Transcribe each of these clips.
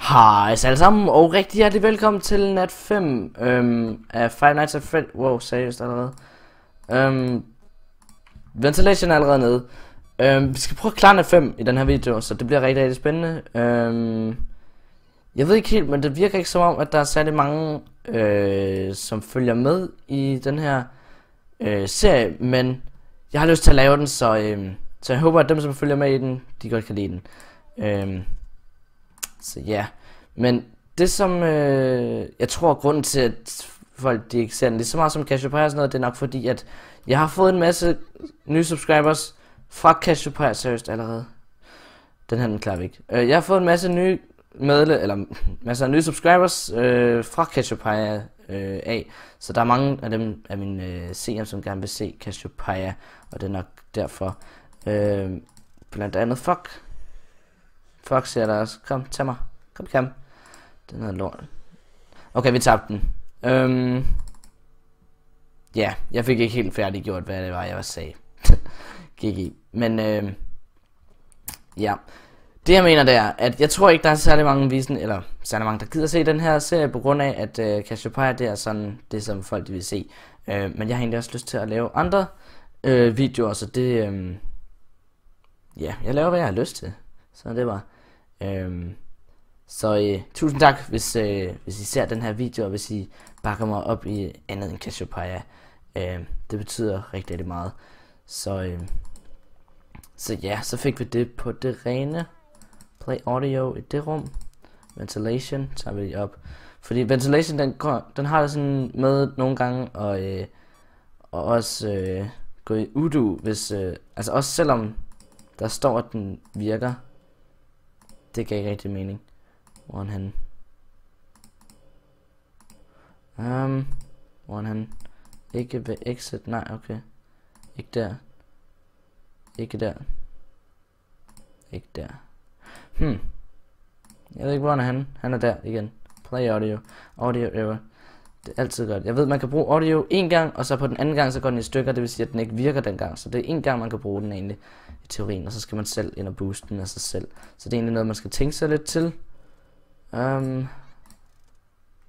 Hej alle sammen, og rigtig hjertelig velkommen til nat 5 øhm, af Five Nights at Fred... Wow, seriøst allerede. Øhm, ventilation er allerede nede. Øhm, vi skal prøve at klare nat 5 i den her video, så det bliver rigtig, rigtig spændende. Øhm, jeg ved ikke helt, men det virker ikke som om, at der er særlig mange, øh, som følger med i den her øh, serie, men jeg har lyst til at lave den, så, øh, så jeg håber, at dem, som følger med i den, de godt kan lide den. Øh, så ja, men det som øh, jeg tror grunden til at folk de ikke ser den lige så meget som Cassiopeia og sådan noget, det er nok fordi at jeg har fået en masse nye subscribers fra Cassiopeia seriøst allerede. Den her den klarer vi ikke. Øh, jeg har fået en masse nye medle eller masser af nye subscribers øh, fra Cassiopeia øh, af. Så der er mange af dem af mine øh, seere, som gerne vil se Cassiopeia, og det er nok derfor. Øh, blandt andet Fuck. Fuck siger der også. Kom, tag mig. Kom, kom. Den er lort. Okay, vi tabte den. Øhm, ja, jeg fik ikke helt færdiggjort, hvad det var, jeg var sagde. GG. Men øh, ja. Det jeg mener det er, at jeg tror ikke der er særlig mange visen, eller særlig mange der gider se den her serie, på grund af at øh, Cassiopeia det er sådan det som folk de vil se. Øh, men jeg har egentlig også lyst til at lave andre øh, videoer, så det, øh, ja, jeg laver hvad jeg har lyst til. Så det var. Øh, så øh, tusind tak, hvis, øh, hvis I ser den her video, og hvis I bakker mig op i andet end Cassiopeia. Øh, det betyder rigtig, rigtig meget. Så, øh, så ja, så fik vi det på det rene. Play audio i det rum. Ventilation tager vi lige op. Fordi ventilation, den, den har det sådan med nogle gange, og, øh, og også øh, gå i udu, hvis, øh, altså også selvom der står, at den virker. Det gav ikke rigtig mening. Hvor er han? Um, hvor er han? Ikke ved exit, nej, okay. Ikke der. Ikke der. Ikke der. Hmm. Jeg ved ikke, hvor er han. Han er der igen. Play audio. Audio error. Det er altid godt. Jeg ved, man kan bruge audio en gang, og så på den anden gang, så går den i stykker. Det vil sige, at den ikke virker den gang. Så det er en gang, man kan bruge den egentlig i teorien. Og så skal man selv ind og booste den af sig selv. Så det er egentlig noget, man skal tænke sig lidt til. Um,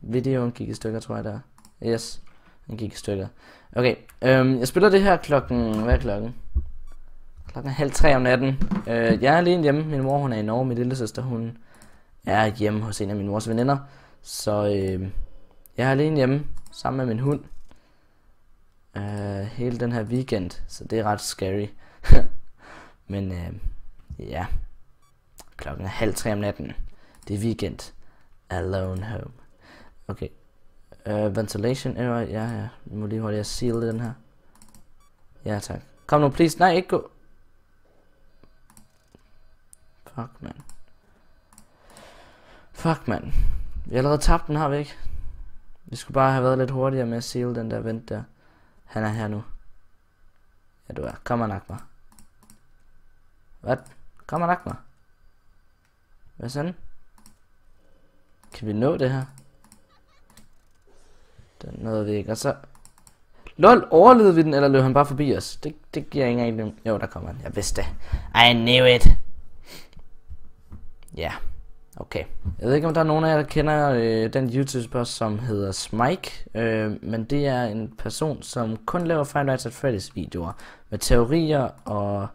videoen gik i stykker, tror jeg der. Yes, den gik i stykker. Okay, um, jeg spiller det her klokken... Hvad er klokken? Klokken er halv tre om natten. Øh, jeg er alene hjemme. Min mor hun er i Norge. Min lille søster hun er hjemme hos en af min mors veninder. Så øh, jeg er alene hjemme sammen med min hund. Øh, hele den her weekend. Så det er ret scary. Men øh, ja. Klokken er halv tre om natten. Det er weekend. Alone home. Okay. Uh, ventilation error. Ja, ja. Vi må lige holde jeg seal den her. Ja, tak. Kom nu, please. Nej, ikke gå. Fuck, man. Fuck, man. Vi har allerede tabt den, har vi ikke? Vi skulle bare have været lidt hurtigere med at seal den der vent der. Han er her nu. Ja, du er. Kom og nak mig. Hvad? Kom og nak mig. Hvad sådan? Kan vi nå det her? Den nåede vi ikke. Og så... LOL, overlevede vi den, eller løb han bare forbi os? Det, det giver ingen egentlig... Jo, der kommer han. Jeg vidste det. I knew it. Ja. Yeah. Okay. Jeg ved ikke, om der er nogen af jer, der kender øh, den YouTuber, som hedder Smike. Øh, men det er en person, som kun laver Five Nights at Freddy's videoer. Med teorier og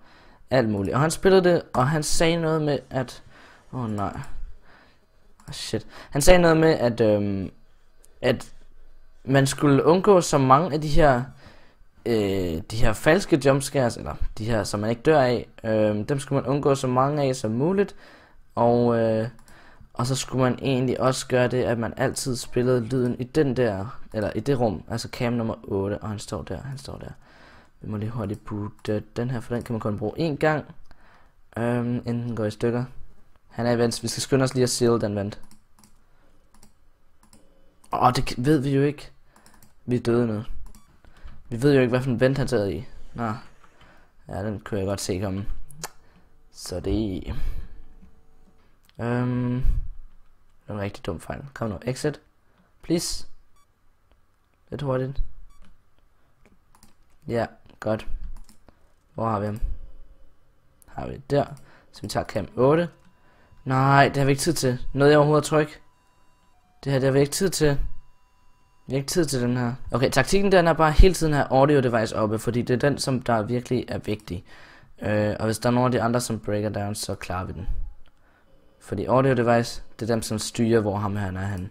alt muligt. Og han spillede det, og han sagde noget med, at... Åh oh, nej. Oh, shit. Han sagde noget med, at, Øh, at man skulle undgå så mange af de her øh, de her falske jumpscares, eller de her, som man ikke dør af, øh, dem skulle man undgå så mange af som muligt, og, øh, og så skulle man egentlig også gøre det, at man altid spillede lyden i den der, eller i det rum, altså cam nummer 8, og han står der, han står der. Vi må lige hurtigt putte den her, for den kan man kun bruge én gang, øhm, inden den går i stykker. Han er i vent. Vi skal skynde os lige at seal den vent. Åh, oh, det ved vi jo ikke. Vi er døde nu. Vi ved jo ikke, hvad for en vent han tager i. Nå. Ja, den kunne jeg godt se komme. Så det. Øhm... Det er en rigtig dum fejl. Kom nu, exit. Please. Lidt hurtigt. Ja, godt. Hvor har vi ham? Har vi der. Så vi tager cam 8. Nej, det har vi ikke tid til. Noget jeg overhovedet tryk. Det her, det har vi ikke tid til. Vi har ikke tid til den her. Okay, taktikken den er bare hele tiden her audio device oppe, fordi det er den, som der virkelig er vigtig. Øh, og hvis der er nogle af de andre, som breaker down, så klarer vi den. Fordi audio device, det er dem, som styrer, hvor ham her er han.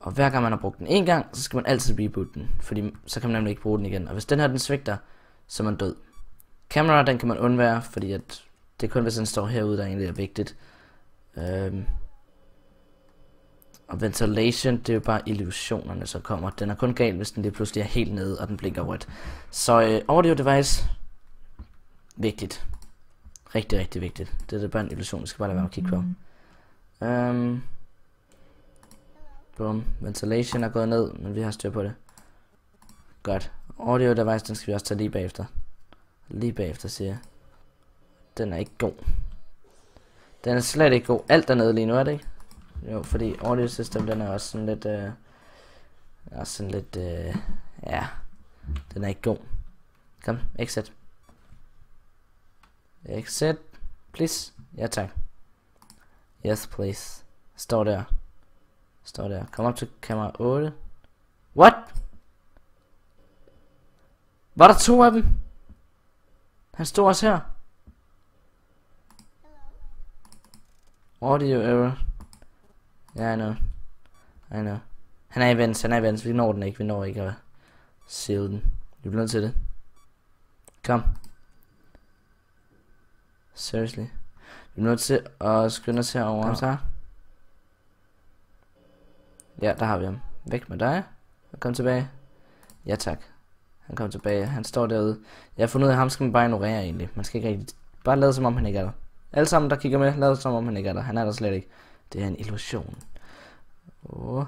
Og hver gang man har brugt den en gang, så skal man altid reboot den. Fordi så kan man nemlig ikke bruge den igen. Og hvis den her den svigter, så er man død. Camera, den kan man undvære, fordi at det er kun hvis den står herude, der egentlig er vigtigt. Øhm. Og ventilation, det er jo bare illusionerne, som kommer. Den er kun gal, hvis den lige pludselig er helt nede, og den blinker rødt. Så øh, audio device, vigtigt. Rigtig, rigtig vigtigt. Det er bare en illusion, vi skal bare lade være at kigge på. Um, Boom. Ventilation er gået ned, men vi har styr på det. Godt. Audio device, den skal vi også tage lige bagefter. Lige bagefter, siger jeg. Den er ikke god. Den er slet ikke god. Alt dernede lige nu, er det ikke? Jo, fordi audio system, den er også sådan lidt... Øh, også sådan lidt... Øh, ja, den er ikke god. Kom, exit. Accept, please. Ja, tak. Yes, please. Står der. Står der. Kom op til kamera 8. What? Var der to af dem? Han stod også her. Audio error. Ja, yeah, I know. I know. Han er i vens, han er i vens. Vi når den ikke, vi når ikke at seal den. Vi bliver nødt til det. Kom. Seriously. Vi er nødt til at skynde os herover. Så. Ja, der har vi ham. Væk med dig. Og kom tilbage. Ja, tak. Han kom tilbage. Han står derude. Jeg har fundet ud af, at ham skal man bare ignorere egentlig. Man skal ikke rigtig... Bare lade som om han ikke er der. Alle sammen, der kigger med, lad som om han ikke er der. Han er der slet ikke. Det er en illusion. Åh. Oh.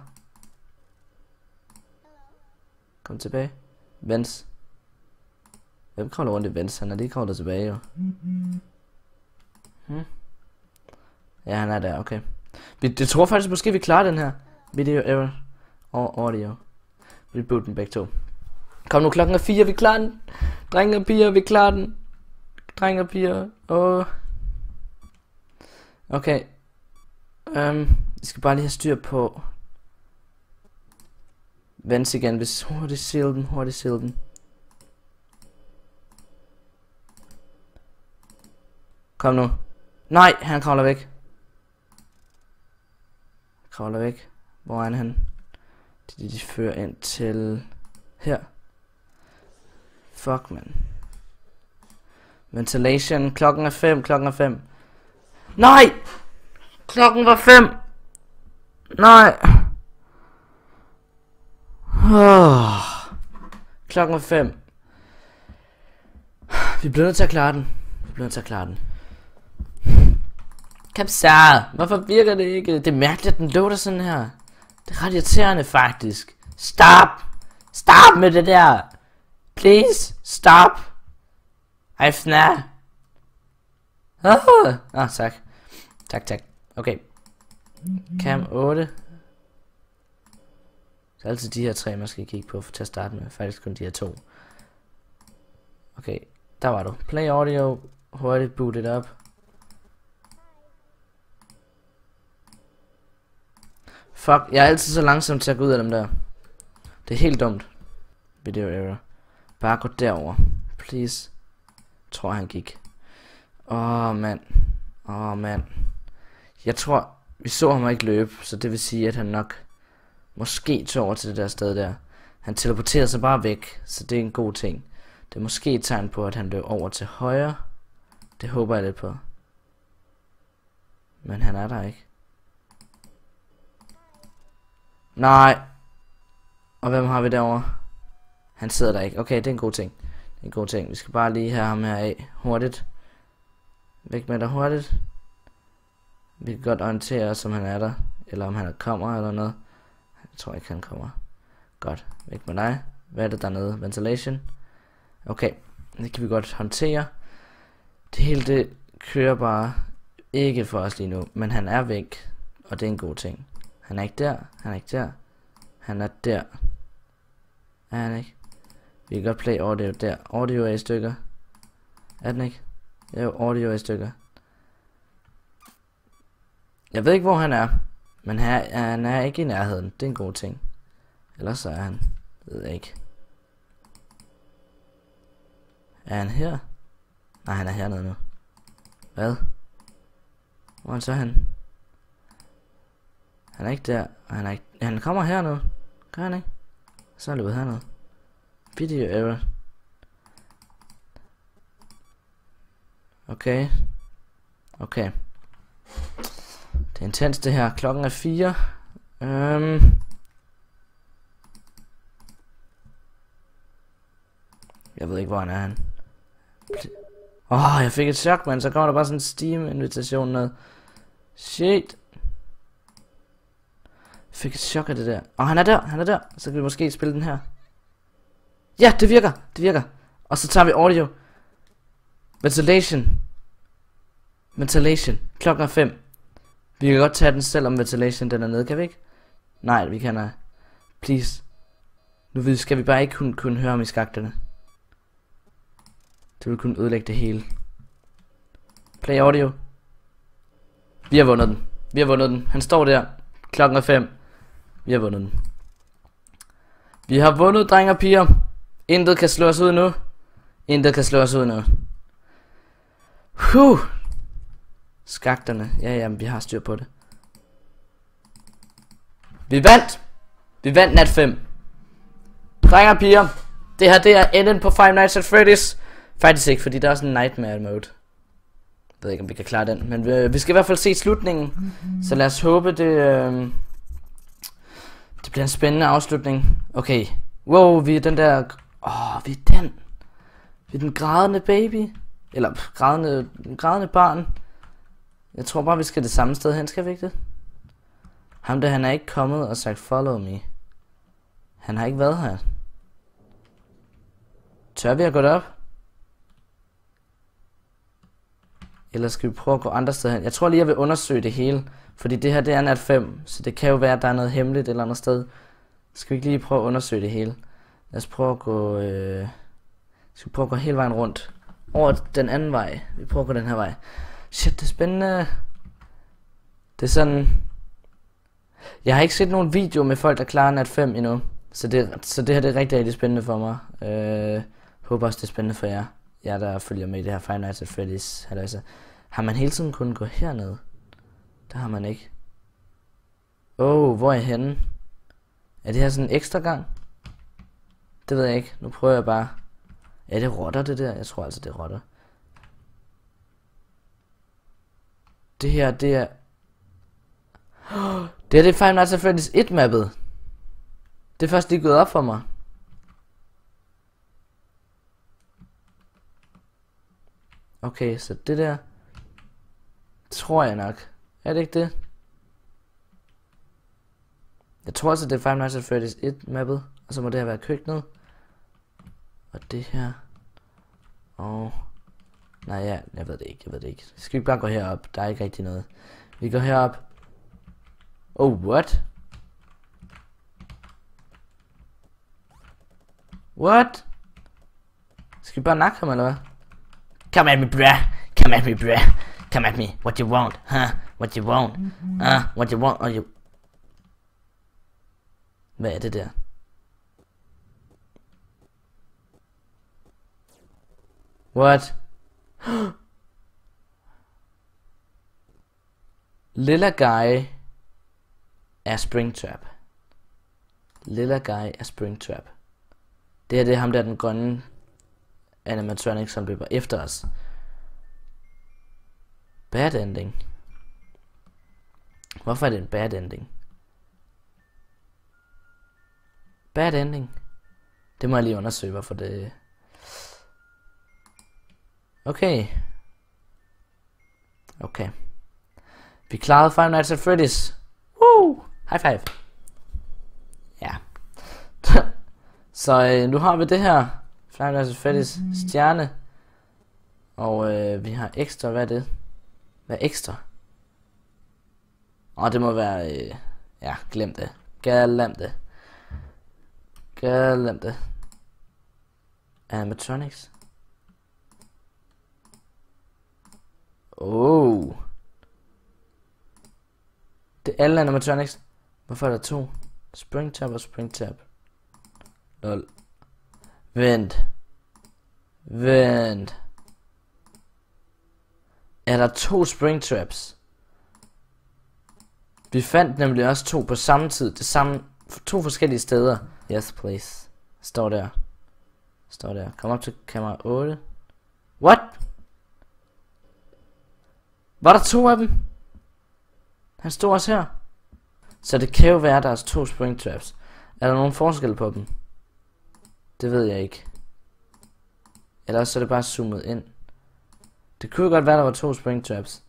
Kom tilbage. Vens. Hvem kravler rundt i Vens? Han er lige kravlet tilbage, jo. Hmm. Ja, han er der, okay. Vi, det tror faktisk måske, vi klarer den her. Video error og audio. Reboot den begge to. Kom nu, klokken er 4, vi klarer den. Drenge og piger, vi klarer den. Drenge og piger. Åh. Okay. Um, vi skal bare lige have styr på. Vens igen, hvis hurtigt seal den, hurtigt seal den. Kom nu. Nej, han kravler væk. Kravler væk. Hvor er han? Det de fører ind til her. Fuck, man. Ventilation. Klokken er 5. Klokken er 5. Nej! Klokken var 5. Nej. Oh. Klokken er 5. Vi bliver nødt til at klare den. Vi bliver nødt til at klare den. Kapsar, hvorfor virker det ikke? Det er mærkeligt, at den lå der sådan her. Det er ret irriterende faktisk. Stop! Stop med det der! Please, stop! Ej, fna! Ah, ah, tak. Tak, tak. Okay. Cam 8. Det er altid de her tre, man skal kigge på til at starte med. Faktisk kun de her to. Okay, der var du. Play audio. Hurtigt boot it up. Fuck, jeg er altid så langsom til at gå ud af dem der. Det er helt dumt. Video error. Bare gå derover. Please. Tror han gik. Åh, oh, mand. Åh, oh, mand. Jeg tror, vi så ham ikke løbe, så det vil sige, at han nok måske tog over til det der sted der. Han teleporterer sig bare væk, så det er en god ting. Det er måske et tegn på, at han løb over til højre. Det håber jeg lidt på. Men han er der ikke. Nej. Og hvem har vi derovre? Han sidder der ikke. Okay, det er en god ting. Det er en god ting. Vi skal bare lige have ham her af hurtigt. Væk med dig hurtigt. Vi kan godt orientere os, om han er der. Eller om han kommer eller noget. Jeg tror ikke, han kommer. Godt. Væk med dig. Hvad er det dernede? Ventilation. Okay. Det kan vi godt håndtere. Det hele det kører bare ikke for os lige nu. Men han er væk. Og det er en god ting. Han er ikke der. Han er ikke der. Han er der. Er han ikke? Vi kan godt play audio der. Audio er i stykker. Er den ikke? Jo, audio er i stykker. Jeg ved ikke, hvor han er. Men her, han er ikke i nærheden. Det er en god ting. Ellers så er han. Ved jeg ikke. Er han her? Nej, han er hernede nu. Hvad? Hvor er han så han? Han er ikke der. Han, er ikke, han kommer her nu. Gør han ikke? Så er han løbet hernede. Video error. Okay. Okay. Det er intens det her. Klokken er 4. Øhm. Jeg ved ikke, hvor han er han. Åh, oh, jeg fik et chok, mand. så kommer der bare sådan en Steam-invitation ned. Shit. Fik et chok af det der. Og han er der, han er der. Så kan vi måske spille den her. Ja, det virker, det virker. Og så tager vi audio. Ventilation. Ventilation. Klokken er 5. Vi kan godt tage den, selvom ventilation den er nede, kan vi ikke? Nej, vi kan nej. Please. Nu skal vi bare ikke kunne, kunne høre om i skakterne. Det vil kunne ødelægge det hele. Play audio. Vi har vundet den. Vi har vundet den. Han står der. Klokken er 5. Vi har vundet den. Vi har vundet, drenge og piger. Intet kan slå os ud nu. Intet kan slå os ud nu. Huh. Skakterne. Ja, ja, vi har styr på det. Vi vandt. Vi vandt nat 5. Drenge og piger. Det her, det er enden på Five Nights at Freddy's. Faktisk ikke, fordi der er sådan en nightmare mode. Jeg ved ikke, om vi kan klare den. Men vi, vi skal i hvert fald se slutningen. Så lad os håbe, det, øh, det bliver en spændende afslutning. Okay. Wow, vi er den der... Åh, oh, vi er den. Vi er den grædende baby. Eller grædende, grædende barn. Jeg tror bare, vi skal det samme sted hen, skal vi ikke det? Ham der, han er ikke kommet og sagt follow me. Han har ikke været her. Tør vi at gå op? Eller skal vi prøve at gå andre steder hen? Jeg tror lige, jeg vil undersøge det hele. Fordi det her, det er nat 5. Så det kan jo være, at der er noget hemmeligt et eller andet sted. Skal vi ikke lige prøve at undersøge det hele? Lad os prøve at gå... Øh... Skal vi prøve at gå hele vejen rundt? Over den anden vej. Vi prøver at gå den her vej. Shit, det er spændende. Det er sådan... Jeg har ikke set nogen video med folk, der klarer nat 5 endnu. Så det, så det her det er rigtig, rigtig spændende for mig. Øh, håber også, det er spændende for jer jer, der følger med i det her Five Nights at Freddy's halløjsa, har man hele tiden kunnet gå herned? Der har man ikke. Åh, oh, hvor er jeg henne? Er det her sådan en ekstra gang? Det ved jeg ikke. Nu prøver jeg bare. Er det rotter, det der? Jeg tror altså, det er rotter. Det her, det er... Det er det Five Nights at Freddy's 1-mappet. Det er først lige gået op for mig. Okay, så det der tror jeg nok. Er det ikke det? Jeg tror også, det er Five Nights at Freddy's 1 mappet. Og så må det have været køkkenet. Og det her. Og... Nej, ja, jeg ved det ikke, jeg ved det ikke. Skal vi bare gå herop? Der er ikke rigtig noget. Vi går herop. Oh, what? What? Skal vi bare nakke ham, eller hvad? Come at me, bruh. Come at me, bruh. Come at me. What you want, huh? What you want? Uh, what you want? Are you... Hvad er det der? What? Lilla Guy er Springtrap. Lilla Guy er Springtrap. Det her det er ham der den grønne animatronic, som løber efter os. Bad ending. Hvorfor er det en bad ending? Bad ending. Det må jeg lige undersøge, hvorfor det... Okay. Okay. Vi klarede Five Nights at Freddy's. Woo! High five. Ja. Så øh, nu har vi det her. Five Nights at Freddy's mm-hmm. stjerne. Og øh, vi har ekstra, hvad er det? Hvad er ekstra? Og det må være, øh, ja, glem det. Glem det. Glem det. Animatronics. Oh. Det er alle animatronics. Hvorfor er der to? Springtap og springtap. Lol. Vent. Vent. Er der to springtraps? Vi fandt nemlig også to på samme tid. Det samme, to forskellige steder. Yes, please. Står der. Står der. Kom op til kamera 8. What? Var der to af dem? Han stod også her. Så det kan jo være, at der er to springtraps. Er der nogen forskel på dem? Det ved jeg ikke. Eller så er det bare zoomet ind. Det kunne godt være, der var to springtraps.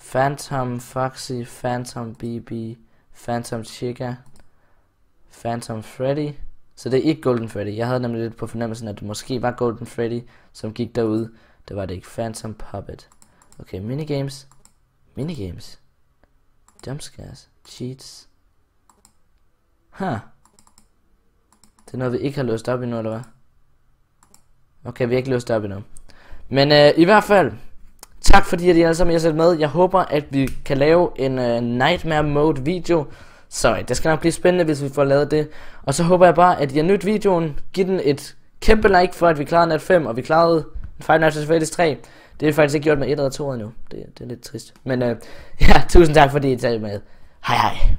Phantom Foxy, Phantom BB, Phantom Chica, Phantom Freddy. Så det er ikke Golden Freddy. Jeg havde nemlig lidt på fornemmelsen, at det måske var Golden Freddy, som gik derude. Det var det ikke. Phantom Puppet. Okay, minigames. Minigames. Jumpscares. Cheats. Huh. Det er noget, vi ikke har løst op endnu, eller hvad? Okay, vi har ikke løst op endnu. Men øh, i hvert fald, tak fordi at I alle sammen har set med. Jeg håber, at vi kan lave en uh, Nightmare Mode video. Så øh, det skal nok blive spændende, hvis vi får lavet det. Og så håber jeg bare, at I har nydt videoen. Giv den et kæmpe like for, at vi klarede Nat 5, og vi klarede Five Nights at Freddy's 3. Det er faktisk ikke gjort med 1 eller 2 endnu. Det, det er lidt trist. Men uh, ja, tusind tak fordi I tager med. Hej hej.